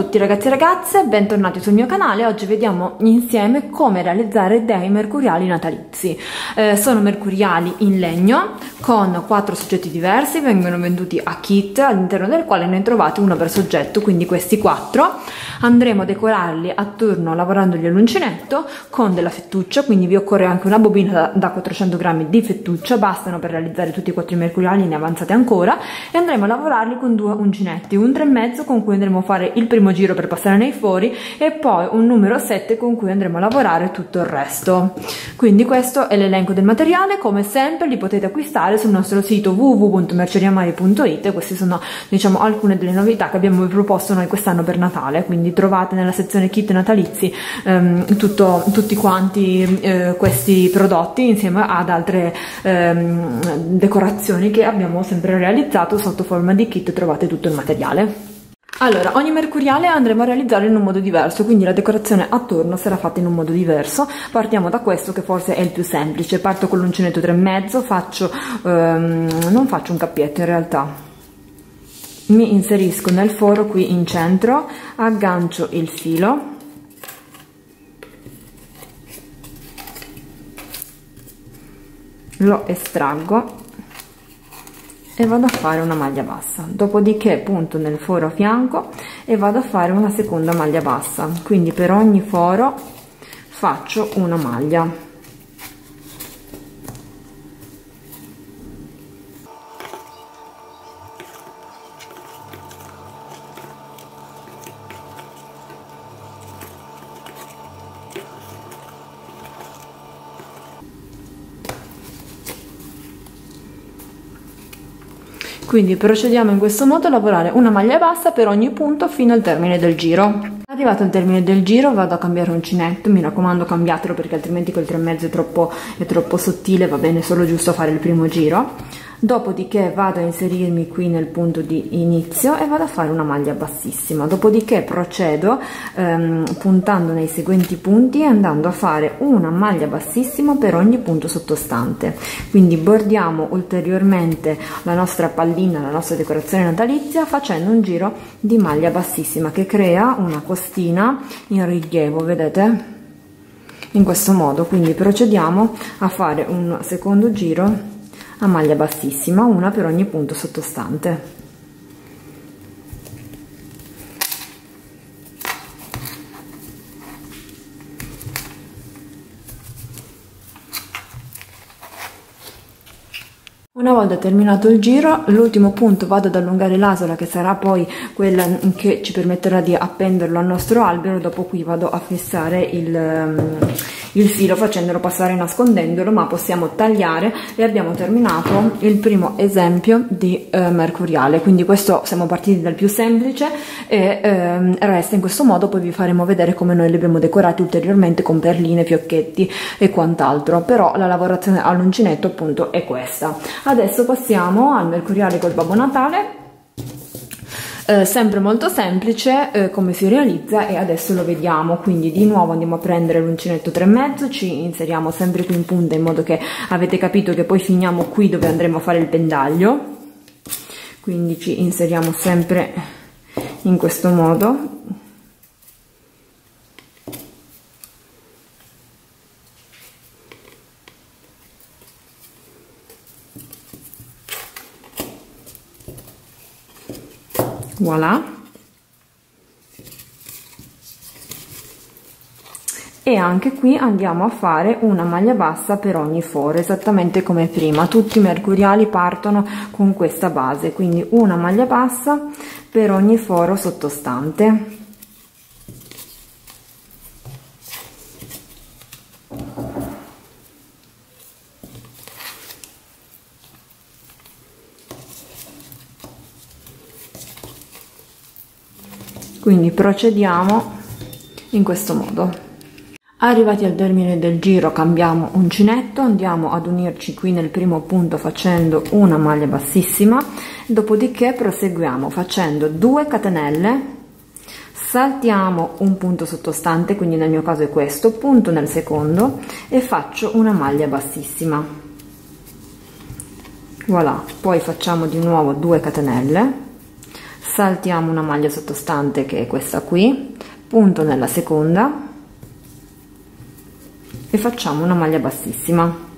Tutti ragazzi e ragazze, bentornati sul mio canale. Oggi vediamo insieme come realizzare dei mercuriali natalizi. Eh, sono mercuriali in legno con quattro soggetti diversi, vengono venduti a kit all'interno del quale ne trovate uno per soggetto, quindi questi quattro. Andremo a decorarli a turno lavorandoli all'uncinetto con della fettuccia, quindi vi occorre anche una bobina da, da 400 grammi di fettuccia, bastano per realizzare tutti i quattro mercuriali, ne avanzate ancora, e andremo a lavorarli con due uncinetti, un 3,5 con cui andremo a fare il primo giro per passare nei fori e poi un numero 7 con cui andremo a lavorare tutto il resto. Quindi questo è l'elenco del materiale, come sempre li potete acquistare sul nostro sito www.merceriamari.it, queste sono diciamo alcune delle novità che abbiamo proposto noi quest'anno per Natale, quindi trovate nella sezione kit natalizi ehm, tutto, tutti quanti eh, questi prodotti insieme ad altre ehm, decorazioni che abbiamo sempre realizzato sotto forma di kit, trovate tutto il materiale. Allora, ogni mercuriale andremo a realizzare in un modo diverso, quindi la decorazione attorno sarà fatta in un modo diverso. Partiamo da questo che forse è il più semplice, parto con l'uncinetto 3,5, faccio, ehm, non faccio un cappietto in realtà, mi inserisco nel foro qui in centro, aggancio il filo, lo estraggo e vado a fare una maglia bassa. Dopodiché punto nel foro a fianco e vado a fare una seconda maglia bassa. Quindi per ogni foro faccio una maglia quindi procediamo in questo modo a lavorare una maglia bassa per ogni punto fino al termine del giro. Arrivato al termine del giro vado a cambiare uncinetto. Mi raccomando cambiatelo perché altrimenti quel 3,5 è troppo, è troppo sottile va bene solo giusto fare il primo giro dopodiché vado a inserirmi qui nel punto di inizio e vado a fare una maglia bassissima. Dopodiché procedo ehm, puntando nei seguenti punti e andando a fare una maglia bassissima per ogni punto sottostante. Quindi bordiamo ulteriormente la nostra pallina la nostra decorazione natalizia facendo un giro di maglia bassissima che crea una costina in rilievo vedete? In questo modo. Quindi procediamo a fare un secondo giro a maglia bassissima, una per ogni punto sottostante. Una volta terminato il giro, l'ultimo punto vado ad allungare l'asola che sarà poi quella che ci permetterà di appenderlo al nostro albero, dopo qui vado a fissare il, um, il filo facendolo passare nascondendolo ma possiamo tagliare. E abbiamo terminato il primo esempio di eh, mercuriale. Quindi questo siamo partiti dal più semplice e ehm, resta in questo modo poi vi faremo vedere come noi li abbiamo decorati ulteriormente con perline, fiocchetti e quant'altro. Però la lavorazione all'uncinetto appunto è questa adesso passiamo al mercuriale col Babbo Natale. Eh, sempre molto semplice eh, come si realizza e adesso lo vediamo. Quindi di nuovo andiamo a prendere l'uncinetto 3,5 ci inseriamo sempre qui in punta in modo che avete capito che poi finiamo qui dove andremo a fare il pendaglio. Quindi ci inseriamo sempre in questo modo voilà. E anche qui andiamo a fare una maglia bassa per ogni foro esattamente come prima. Tutti i mercuriali partono con questa base quindi una maglia bassa per ogni foro sottostante quindi procediamo in questo modo. Arrivati al termine del giro cambiamo uncinetto andiamo ad unirci qui nel primo punto facendo una maglia bassissima dopodiché proseguiamo facendo 2 catenelle saltiamo un punto sottostante quindi nel mio caso è questo punto nel secondo e faccio una maglia bassissima. Voilà poi facciamo di nuovo 2 catenelle saltiamo una maglia sottostante che è questa qui punto nella seconda e facciamo una maglia bassissima.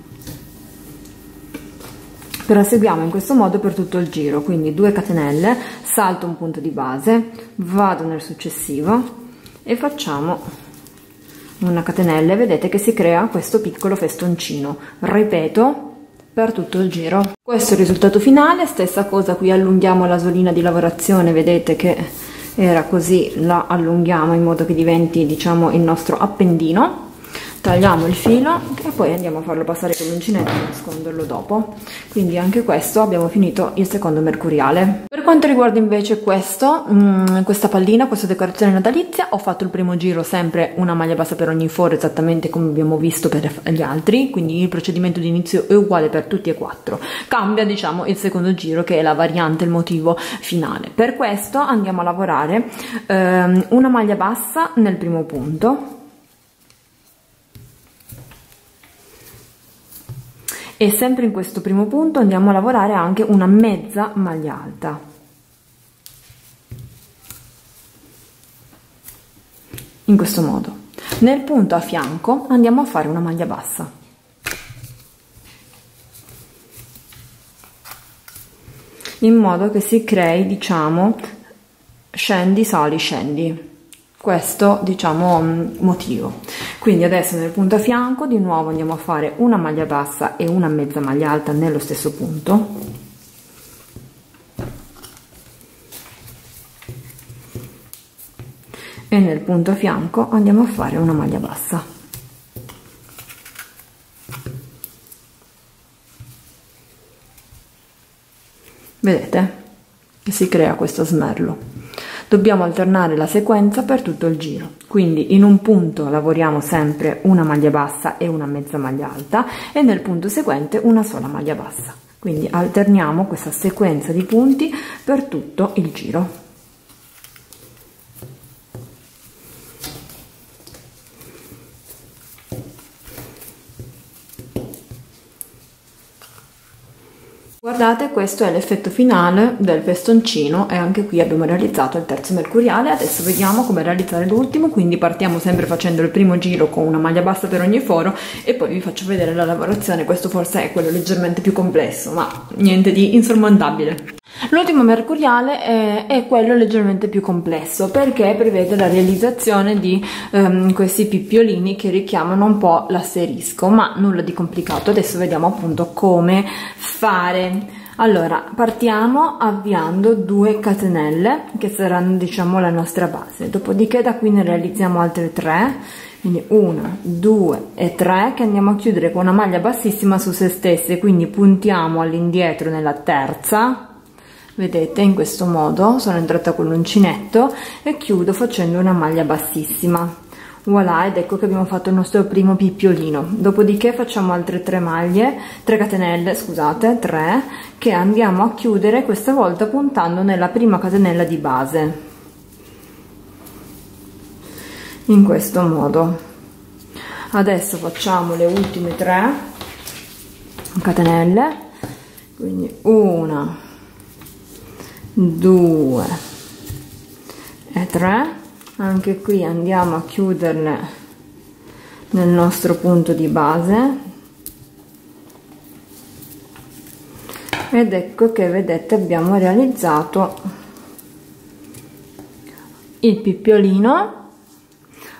Proseguiamo in questo modo per tutto il giro quindi 2 catenelle salto un punto di base vado nel successivo e facciamo una catenella. Vedete che si crea questo piccolo festoncino. Ripeto per tutto il giro. Questo è il risultato finale stessa cosa qui allunghiamo la solina di lavorazione vedete che era così la allunghiamo in modo che diventi diciamo il nostro appendino tagliamo il filo e poi andiamo a farlo passare con l'uncinetto e nasconderlo dopo. Quindi anche questo abbiamo finito il secondo mercuriale. Per quanto riguarda invece questo mm, questa pallina questa decorazione natalizia ho fatto il primo giro sempre una maglia bassa per ogni foro esattamente come abbiamo visto per gli altri quindi il procedimento di inizio è uguale per tutti e quattro. Cambia diciamo il secondo giro che è la variante il motivo finale. Per questo andiamo a lavorare ehm, una maglia bassa nel primo punto e sempre in questo primo punto andiamo a lavorare anche una mezza maglia alta. In questo modo. Nel punto a fianco andiamo a fare una maglia bassa. In modo che si crei diciamo scendi sali scendi questo diciamo mm, motivo. Quindi adesso nel punto a fianco di nuovo andiamo a fare una maglia bassa e una mezza maglia alta nello stesso punto. E nel punto a fianco andiamo a fare una maglia bassa. Vedete? Che si crea questo smerlo dobbiamo alternare la sequenza per tutto il giro. Quindi in un punto lavoriamo sempre una maglia bassa e una mezza maglia alta e nel punto seguente una sola maglia bassa. Quindi alterniamo questa sequenza di punti per tutto il giro Guardate, questo è l'effetto finale del festoncino e anche qui abbiamo realizzato il terzo mercuriale. Adesso vediamo come realizzare l'ultimo, quindi partiamo sempre facendo il primo giro con una maglia bassa per ogni foro e poi vi faccio vedere la lavorazione. Questo forse è quello leggermente più complesso, ma niente di insormontabile. L'ultimo mercuriale è, è, quello leggermente più complesso perché prevede la realizzazione di um, questi pippiolini che richiamano un po' l'asterisco, ma nulla di complicato. Adesso vediamo appunto come fare. Allora, partiamo avviando due catenelle che saranno diciamo la nostra base, dopodiché da qui ne realizziamo altre tre, quindi una, due e tre che andiamo a chiudere con una maglia bassissima su se stesse, quindi puntiamo all'indietro nella terza, vedete in questo modo sono entrata con l'uncinetto e chiudo facendo una maglia bassissima. Voilà ed ecco che abbiamo fatto il nostro primo pippiolino. Dopodiché facciamo altre tre maglie 3 catenelle scusate 3 che andiamo a chiudere questa volta puntando nella prima catenella di base. In questo modo. Adesso facciamo le ultime 3 catenelle. Quindi una 2 e 3 anche qui andiamo a chiuderle nel nostro punto di base. Ed ecco che vedete abbiamo realizzato il pippiolino.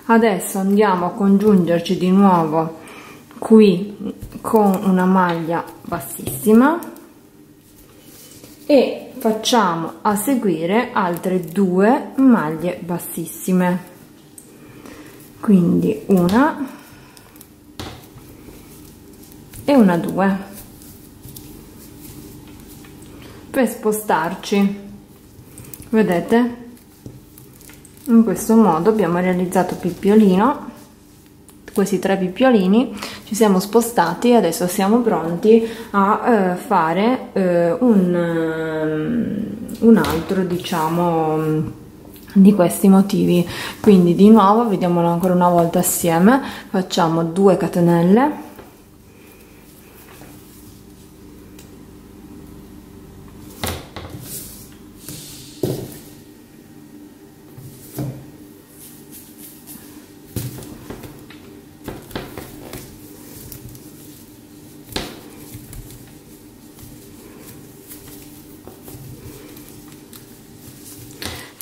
Adesso andiamo a congiungerci di nuovo qui con una maglia bassissima e facciamo a seguire altre due maglie bassissime. Quindi una e una due. Per spostarci. Vedete? In questo modo abbiamo realizzato pippiolino questi tre pippiolini ci siamo spostati e adesso siamo pronti a eh, fare eh, un, um, un altro diciamo di questi motivi. Quindi di nuovo vediamolo ancora una volta assieme facciamo 2 catenelle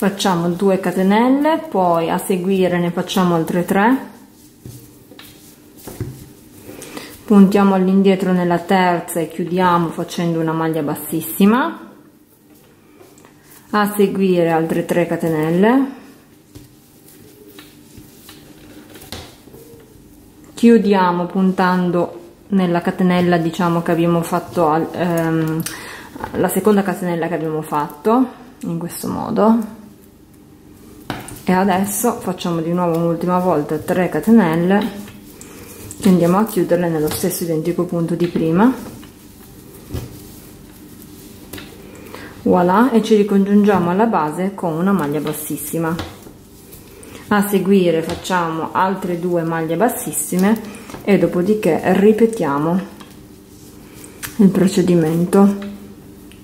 facciamo 2 catenelle poi a seguire ne facciamo altre 3 puntiamo all'indietro nella terza e chiudiamo facendo una maglia bassissima. A seguire altre 3 catenelle. Chiudiamo puntando nella catenella diciamo che abbiamo fatto ehm, la seconda catenella che abbiamo fatto in questo modo e adesso facciamo di nuovo un'ultima volta 3 catenelle. E andiamo a chiuderle nello stesso identico punto di prima. Voilà e ci ricongiungiamo alla base con una maglia bassissima. A seguire facciamo altre due maglie bassissime e dopodiché ripetiamo il procedimento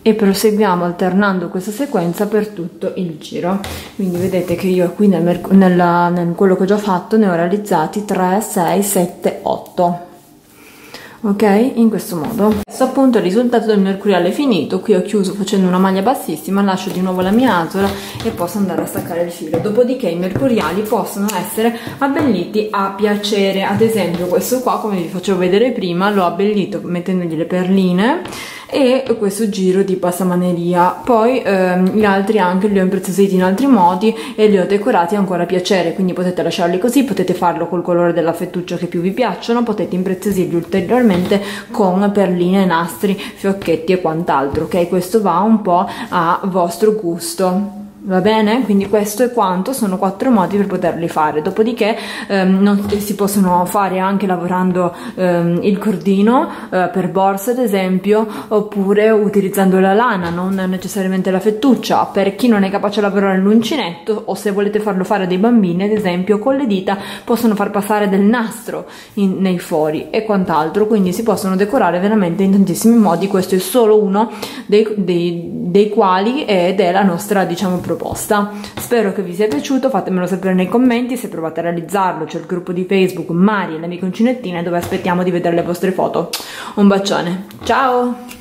e proseguiamo alternando questa sequenza per tutto il giro. Quindi vedete che io qui nel, nella, nel quello che ho già fatto ne ho realizzati 3 6 7 8 ok? In questo modo. Questo appunto è il risultato del mercuriale finito. Qui ho chiuso facendo una maglia bassissima lascio di nuovo la mia asola e posso andare a staccare il filo. Dopodiché i mercuriali possono essere abbelliti a piacere. Ad esempio questo qua come vi facevo vedere prima l'ho abbellito mettendogli le perline e questo giro di passamaneria. Poi ehm, gli altri anche li ho impreziositi in altri modi e li ho decorati ancora a piacere quindi potete lasciarli così potete farlo col colore della fettuccia che più vi piacciono potete impreziosirli ulteriormente con perline, nastri, fiocchetti e quant'altro ok? Questo va un po' a vostro gusto va bene? Quindi questo è quanto sono quattro modi per poterli fare. Dopodiché ehm, si possono fare anche lavorando ehm, il cordino eh, per borsa ad esempio oppure utilizzando la lana non necessariamente la fettuccia. Per chi non è capace di lavorare l'uncinetto o se volete farlo fare dei bambini ad esempio con le dita possono far passare del nastro in, nei fori e quant'altro. Quindi si possono decorare veramente in tantissimi modi. Questo è solo uno dei, dei, dei quali ed è la nostra diciamo proposta. Spero che vi sia piaciuto, fatemelo sapere nei commenti se provate a realizzarlo, c'è il gruppo di Facebook Mari e le mie concinettine dove aspettiamo di vedere le vostre foto. Un bacione, ciao!